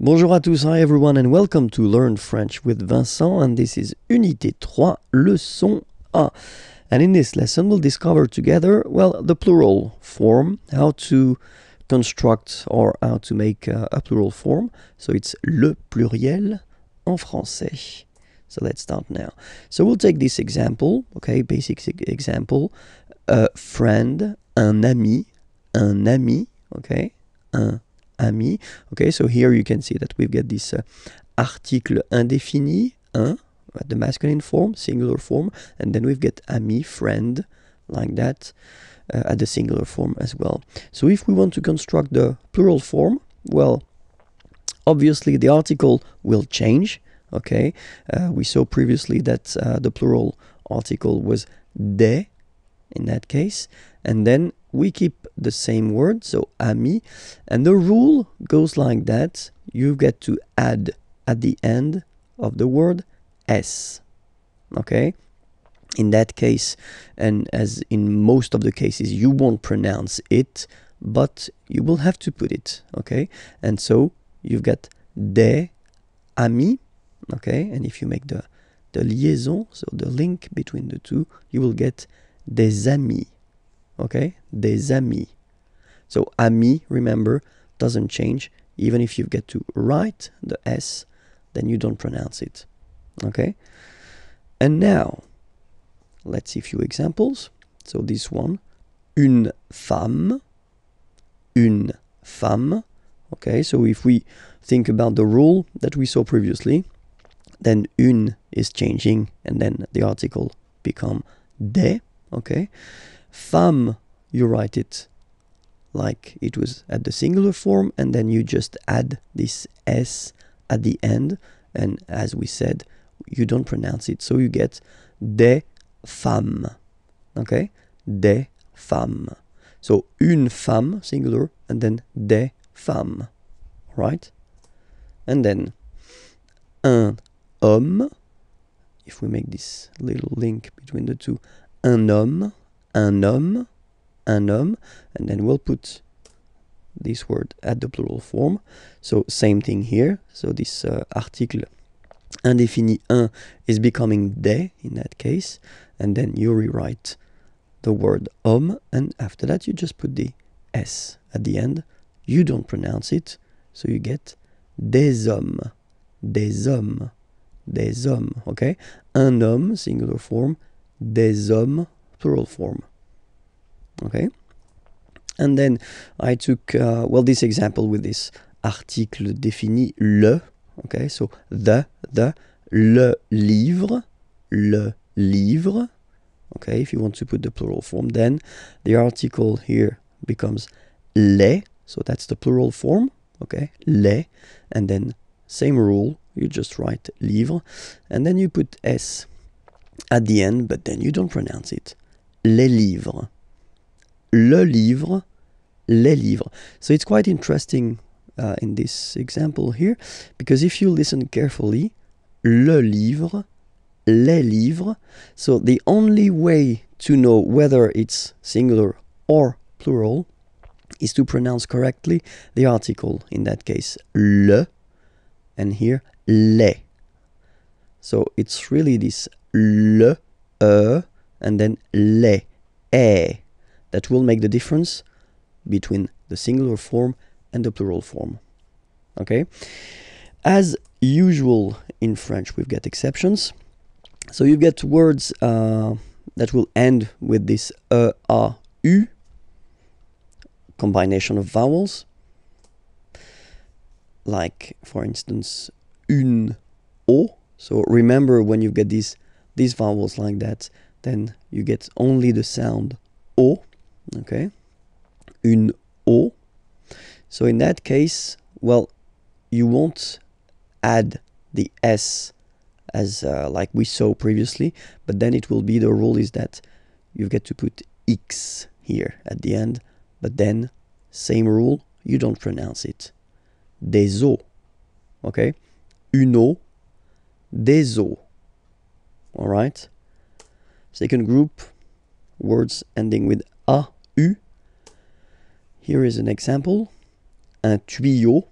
Bonjour à tous, hi everyone, and welcome to Learn French with Vincent. And this is Unité 3, leçon A. And in this lesson, we'll discover together, well, the plural form, how to construct or how to make uh, a plural form. So it's le pluriel en français. So let's start now. So we'll take this example, okay, basic example. A friend, un ami, un ami, okay, un ami. Okay, so here you can see that we've got this uh, article indéfini, un, the masculine form, singular form, and then we've got ami, friend, like that, uh, at the singular form as well. So if we want to construct the plural form, well, obviously the article will change. Okay, uh, we saw previously that uh, the plural article was des in that case, and then we keep the same word, so ami, and the rule goes like that. You get to add at the end of the word s. Okay? In that case, and as in most of the cases, you won't pronounce it, but you will have to put it. Okay? And so you've got des amis. Okay? And if you make the, the liaison, so the link between the two, you will get des amis okay? Des amis. So ami remember doesn't change. Even if you get to write the s then you don't pronounce it okay? And now let's see a few examples. So this one une femme. Une femme okay? So if we think about the rule that we saw previously then une is changing and then the article become des okay Femme, you write it like it was at the singular form, and then you just add this S at the end. And as we said, you don't pronounce it, so you get des femmes. Okay? Des femmes. So une femme, singular, and then des femmes. Right? And then un homme, if we make this little link between the two, un homme un homme, un homme, and then we'll put this word at the plural form. So same thing here. So this uh, article indéfini un is becoming des in that case, and then you rewrite the word homme, and after that you just put the s at the end. You don't pronounce it, so you get des hommes, des hommes, des hommes. Okay, un homme singular form, des hommes plural form. Okay? And then I took, uh, well, this example with this article défini le, okay, so the, the, le livre, le livre, okay, if you want to put the plural form, then the article here becomes les, so that's the plural form, okay, les, and then same rule, you just write livre, and then you put s at the end, but then you don't pronounce it les livres. Le livre, les livres. So it's quite interesting uh, in this example here, because if you listen carefully, le livre, les livres. So the only way to know whether it's singular or plural is to pronounce correctly the article, in that case, le, and here, les. So it's really this le, e, and then le, e. that will make the difference between the singular form and the plural form. Okay? As usual in French, we've got exceptions. So you get words uh, that will end with this e, a, u combination of vowels. Like, for instance, une, eau. So remember when you get these these vowels like that, then you get only the sound O, okay? Une eau. So in that case, well, you won't add the S as uh, like we saw previously, but then it will be the rule is that you get to put X here at the end, but then same rule, you don't pronounce it. Des eaux, okay? Eau, des eaux, all right? Second group, words ending with a, u. Here is an example. Un tuyau.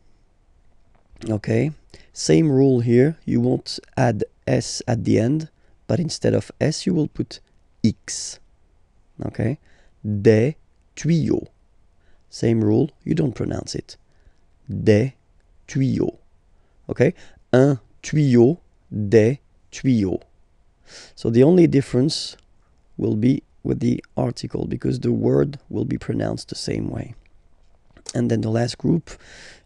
Okay, same rule here. You won't add S at the end, but instead of S, you will put X. Okay, des tuyaux. Same rule, you don't pronounce it. Des tuyaux. Okay, un tuyau, des tuyaux. So the only difference will be with the article because the word will be pronounced the same way. And then the last group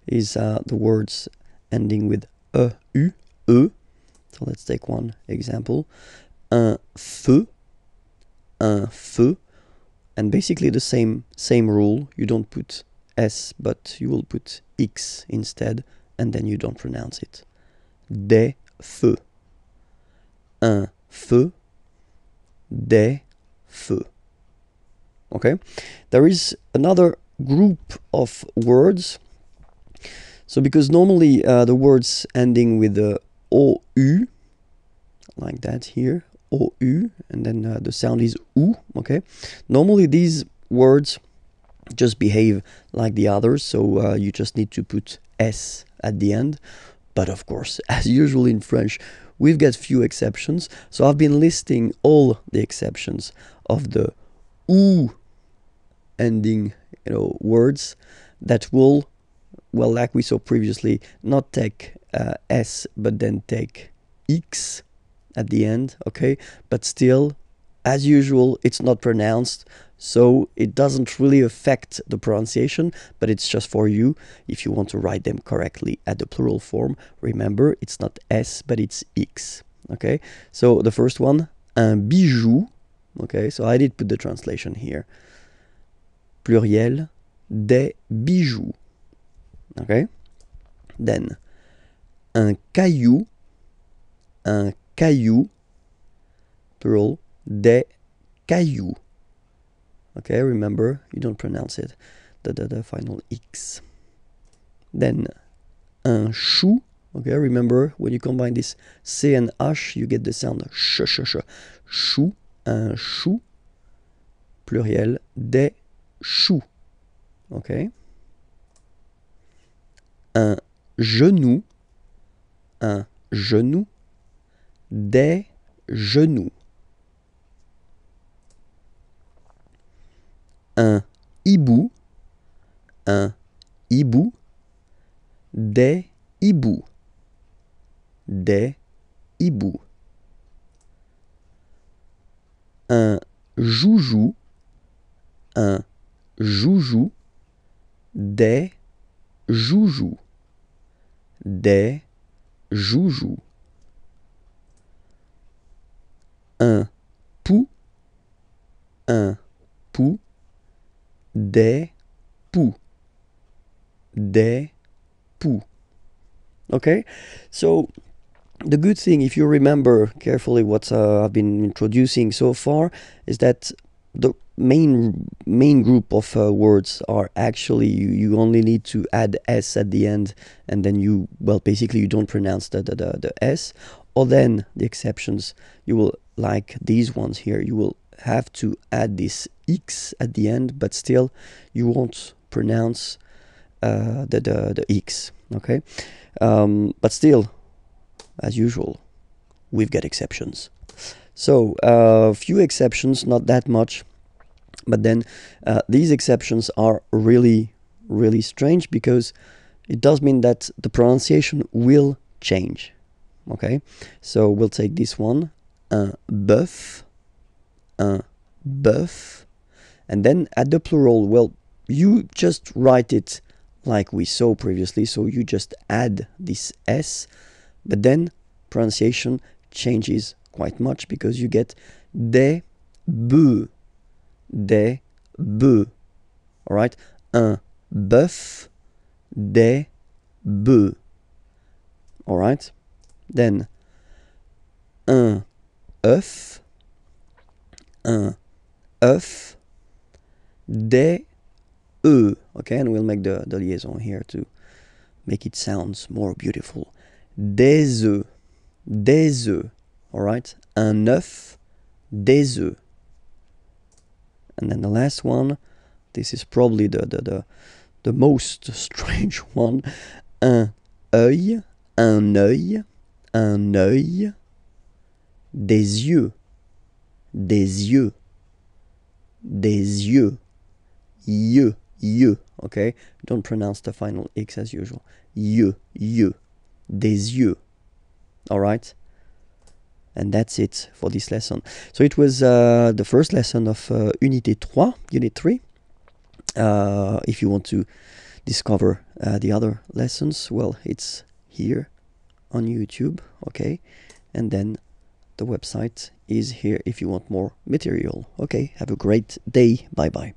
is uh, the words ending with e, u, e. So let's take one example. Un feu, un feu, and basically the same same rule. You don't put s, but you will put x instead, and then you don't pronounce it. Des feux, un feu, des feux. Okay, there is another group of words. So because normally uh, the words ending with the ou, like that here, ou, and then uh, the sound is u. Okay, normally these words just behave like the others, so uh, you just need to put s at the end. But of course, as usual in French, we've got few exceptions. So I've been listing all the exceptions of the ou ending you know words that will well like we saw previously not take uh, s but then take x at the end okay but still as usual it's not pronounced so it doesn't really affect the pronunciation but it's just for you if you want to write them correctly at the plural form remember it's not s but it's x okay so the first one un bijou Okay, so I did put the translation here. Pluriel des bijoux. Okay? Then, un caillou, un caillou, plural, des cailloux. Okay, remember, you don't pronounce it, the, the, final X. Then, un chou, okay, remember, when you combine this C and H, you get the sound sh, sh, sh, chou un chou, pluriel, des choux. OK Un genou, un genou, des genoux. Un hibou, un hibou, des hiboux, des hiboux. un joujou, un joujou, des joujoux, des joujoux. Un pou, un pou, des poux, des poux. Okay, so the good thing, if you remember carefully what uh, I've been introducing so far, is that the main main group of uh, words are actually you, you only need to add s at the end, and then you well basically you don't pronounce the the, the, the s. Or then the exceptions you will like these ones here. You will have to add this x at the end, but still you won't pronounce uh, the, the the x. Okay, um, but still as usual, we've got exceptions. So, a uh, few exceptions, not that much, but then uh, these exceptions are really, really strange because it does mean that the pronunciation will change. Okay, so we'll take this one, un bœuf, un bœuf, and then at the plural, well, you just write it like we saw previously, so you just add this s but then pronunciation changes quite much because you get des bœufs, des bœufs. All right, un bœuf, des bœufs. All right, then un œuf, un œuf, des œufs. Okay, and we'll make the, the liaison here to make it sounds more beautiful. Des œufs, des œufs, all right? Un œuf, des œufs. And then the last one, this is probably the, the, the, the most strange one, un œil, un œil, un œil, des yeux, des yeux, des yeux, yeux, yeux, okay? Don't pronounce the final X as usual. Yeux, yeux, des yeux, all right? And that's it for this lesson. So it was uh, the first lesson of uh, Unité 3, Unit 3. Uh, if you want to discover uh, the other lessons, well, it's here on YouTube, okay? And then the website is here if you want more material. Okay, have a great day. Bye bye.